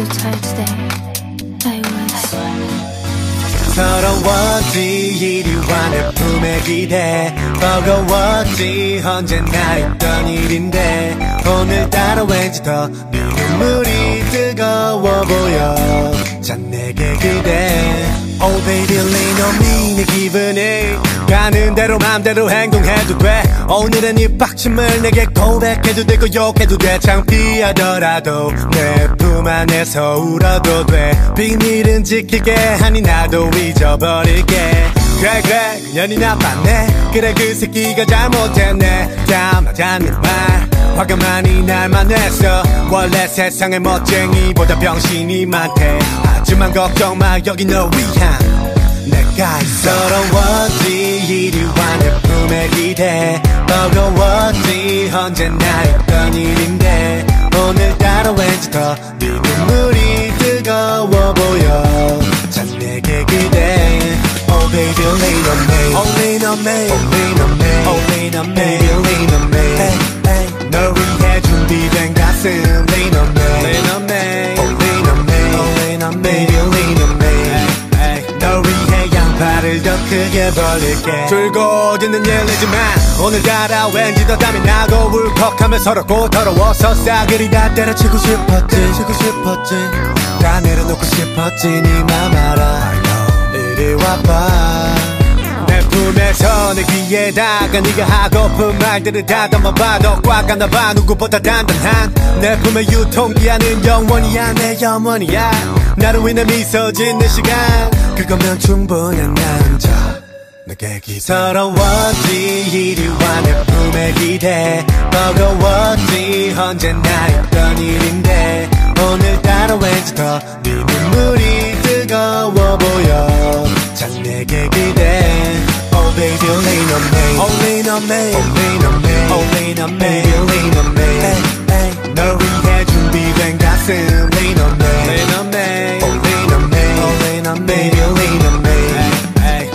so tired today. I was. 서러웠지 이리와 내 품에 기대 버거웠지 언제나 있던 일인데 오늘따라 왠지 더네 눈물이 뜨거워 보여 전 내게 기대 Oh baby lean on me 내 기분이 가는 대로 맘대로 행동해도 돼. 오늘은 이 빡침을 내게 고백해도 되고 욕해도 돼. 창피하더라도 내 품 안에서 울어도 돼. 비밀은 지킬게 하니 나도 잊어버릴게. 그래 그래 그년이 나빴네. 그래 그 새끼가 잘못했네. 다 맞았는 말 화가 많이 날만 했어. 원래 세상에 멋쟁이보다 병신이 많대. 하지만 걱정 마 여기 너 위한 내가 서러웠지 이리 와 내 품에 기대 버거웠지 언제나 있던 일인데 오늘따라 왠지 더네 눈물이 뜨거워 보여 참 내게 기대 Oh baby lean on me Oh lean on me Oh lean on me Oh lean on me Baby lean on me hey, hey. 널 위해 준비된 가슴 Lean on me Lean on me Oh lean on me Oh lean on me Baby lean on me 크게 벌릴게. 있는 일이지만 오늘따라. 왠지 더 땀이 나고 울컥하며 서럽고 더러워서 싸그리 다 때려치고 싶었지 치고 싶었지. 다 내려놓고 싶었지. 네맘 알아. 이리 와봐 내 귀에다가 네가 하고픈 말들을 다듬어봐 너꽉 안아봐. 누구보다 단단한 내 품에 유통기한은 영원이야 내 영원이야. 나를 위해 미소 짓는 시간. 그거면 충분해 남자 내게 기 서러웠지 이리 와 내 품에 기대. 버거웠지 언제나 있던 일인데. 오늘따라 왠지 더 baby lean on me Oh lean on me Oh lean on me Oh lean on me Baby lean on me. 널 위해 준비된 가슴 Lean on me Lean on me Oh lean on me Oh lean on me Baby lean on me.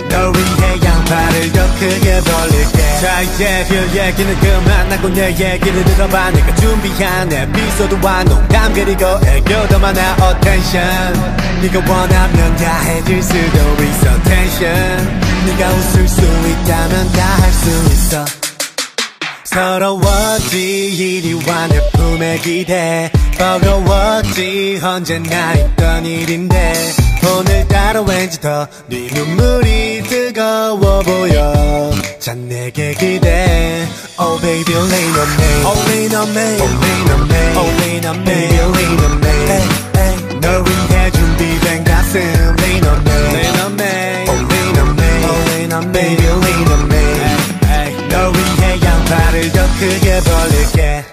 널 위해 양팔을 더 크게 벌릴게 자 이제 그 얘기는 그만하고 내 얘기를 들어봐 내가 준비한 에피소드와 농담 그리고 애교도 많아 attention 네가 원하면 다 해줄 수도 있어 tension 네가 웃을 수 있다면 다 할 수 있어 서러웠지 이리 와 내 품에 기대 버거웠지 언제나 있던 일인데 오늘따라 왠지 더 네 눈물이 뜨거워 보여 참 내게 기대 Oh baby lean on me Oh lean on me Oh lean on me Oh lean on me 벌릴게